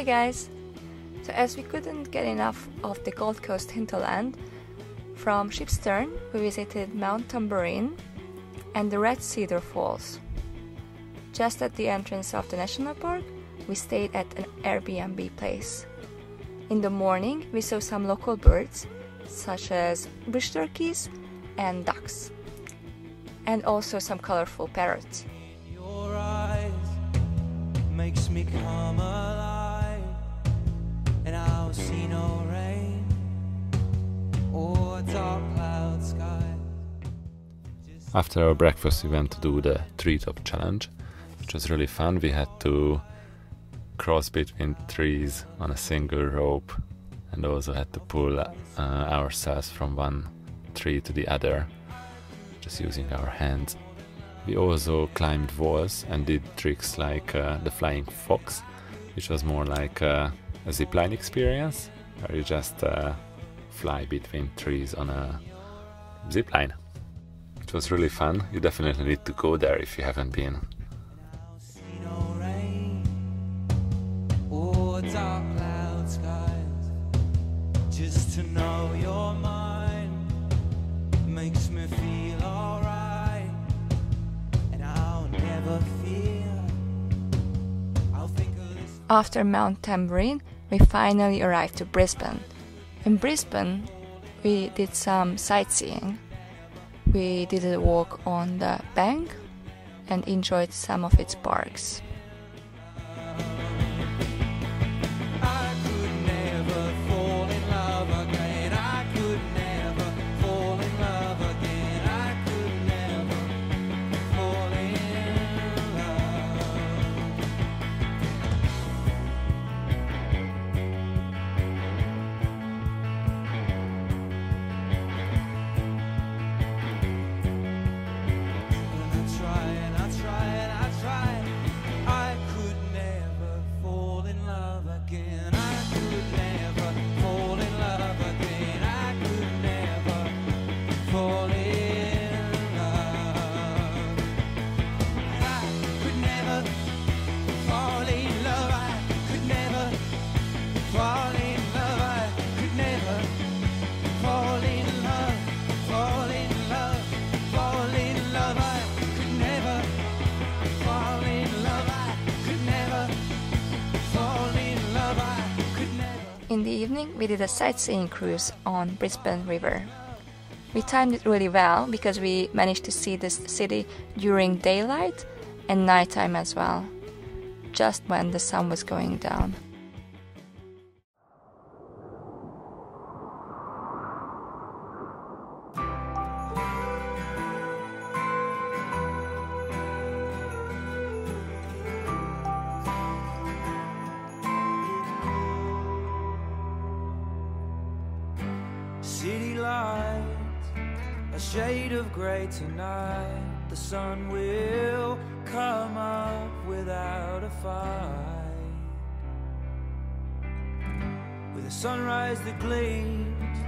Hey guys! So, as we couldn't get enough of the Gold Coast hinterland, from Shipstern we visited Mount Tamborine and the Red Cedar Falls. Just at the entrance of the national park, we stayed at an Airbnb place. In the morning, we saw some local birds, such as bush turkeys and ducks, and also some colorful parrots. After our breakfast, we went to do the treetop challenge, which was really fun. We had to cross between trees on a single rope and also had to pull uh, ourselves from one tree to the other just using our hands. We also climbed walls and did tricks like uh, the flying fox, which was more like uh, zipline experience where you just uh, fly between trees on a zipline. It was really fun. You definitely need to go there if you haven't been. After Mount Tamborine, we finally arrived to Brisbane. In Brisbane, we did some sightseeing. We did a walk on the bank and enjoyed some of its parks. In the evening, we did a sightseeing cruise on Brisbane River. We timed it really well because we managed to see this city during daylight and nighttime as well, just when the sun was going down. Shade of grey tonight. The sun will come up without a fight. With a sunrise that gleams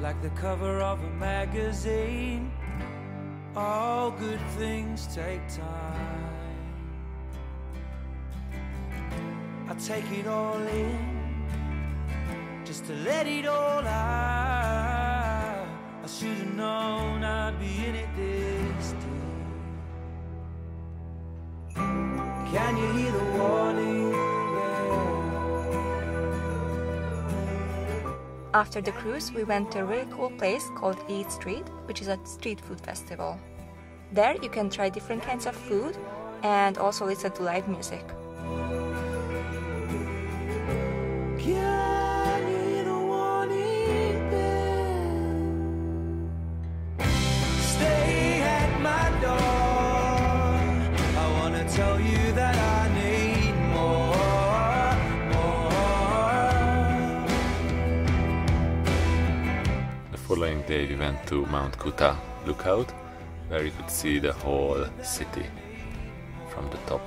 like the cover of a magazine. All good things take time. I take it all in just to let it all out. Should have known I'd be in it this. Can you hear the warning? After the cruise, we went to a really cool place called Eat Street, which is a street food festival. There, you can try different kinds of food and also listen to live music. Following day, we went to Mount Coot-tha Lookout, where you could see the whole city from the top.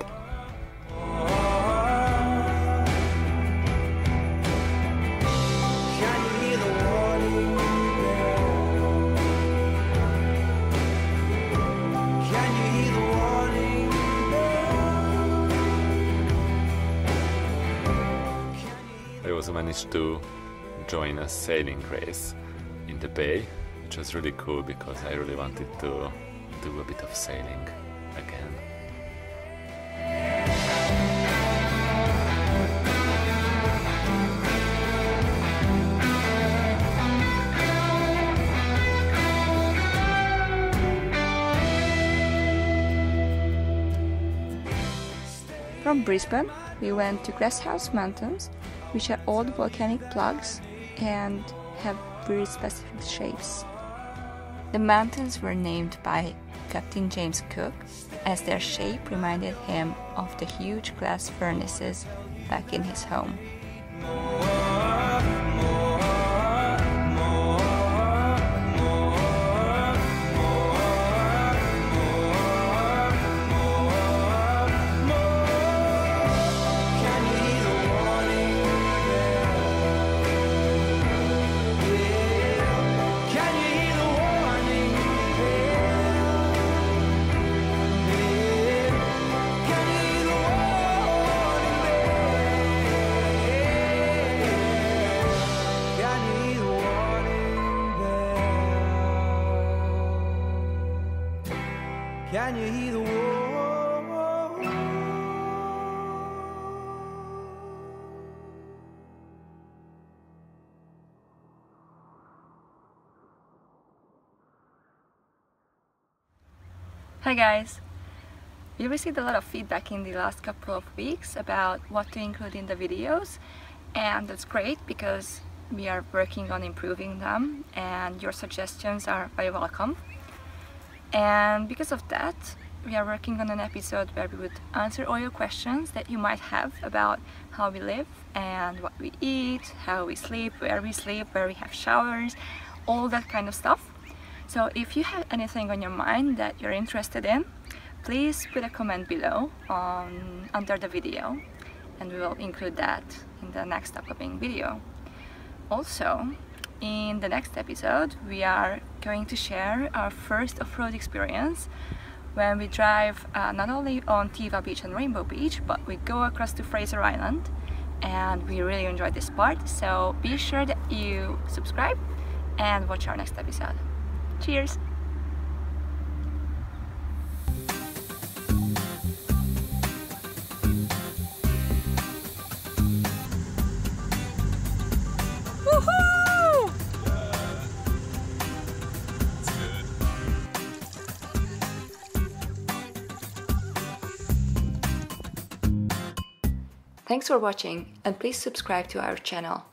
Bell? also managed to join a sailing race in the bay, which was really cool because I really wanted to do a bit of sailing again. From Brisbane, we went to Glasshouse Mountains, which are old volcanic plugs and have very specific shapes. The mountains were named by Captain James Cook as their shape reminded him of the huge glass furnaces back in his home. Can you hear the warning? Hi guys! We received a lot of feedback in the last couple of weeks about what to include in the videos and that's great because we are working on improving them and your suggestions are very welcome. And because of that, we are working on an episode where we would answer all your questions that you might have about how we live and what we eat, how we sleep, where we sleep, where we have showers, all that kind of stuff. So if you have anything on your mind that you're interested in, please put a comment below on under the video and we will include that in the next upcoming video. Also, in the next episode, we are going to share our first off-road experience when we drive uh, not only on Teewah Beach and Rainbow Beach, but we go across to Fraser Island and we really enjoyed this part. So be sure that you subscribe and watch our next episode. Cheers! Thanks for watching and please subscribe to our channel.